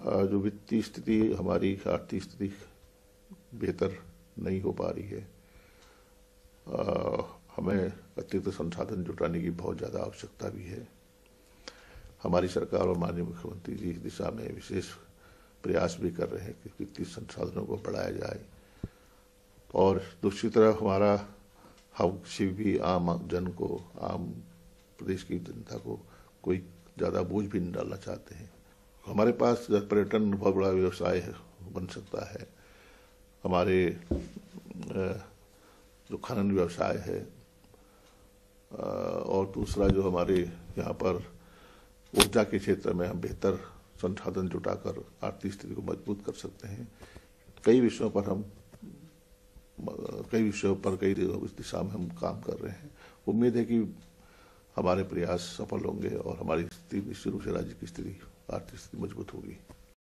जो वित्तीय स्थिति हमारी आर्थिक स्थिति बेहतर नहीं हो पा रही है। आ, हमें अतिरिक्त संसाधन जुटाने की बहुत ज़्यादा आवश्यकता भी है। हमारी सरकार और माननीय मुख्यमंत्री जी इस दिशा में विशेष प्रयास भी कर रहे हैं कि वित्तीय संसाधनों को बढ़ाया जाए। और दूसरी तरफ़ हमारा हम किसी भी आम जन को आम प्रदेश की जनता को कोई ज़्यादा बोझ भी नहीं डालना चाहते हैं। हमारे पास पर्यटन बहुत बड़ा व्यवसाय बन सकता है। हमारे जो खनन व्यवसाय है और दूसरा जो हमारे यहाँ पर ऊर्जा के क्षेत्र में हम बेहतर संसाधन जुटाकर आर्थिक स्थिति को मज़बूत कर सकते हैं। कई विषयों पर हम कई विषयों पर कई इस दिशा में हम काम कर रहे हैं। उम्मीद है कि हमारे प्रयास सफल होंगे और हमारी स्थिति निश्चित रूप से राज्य की स्थिति आर्थिक स्थिति मज़बूत होगी।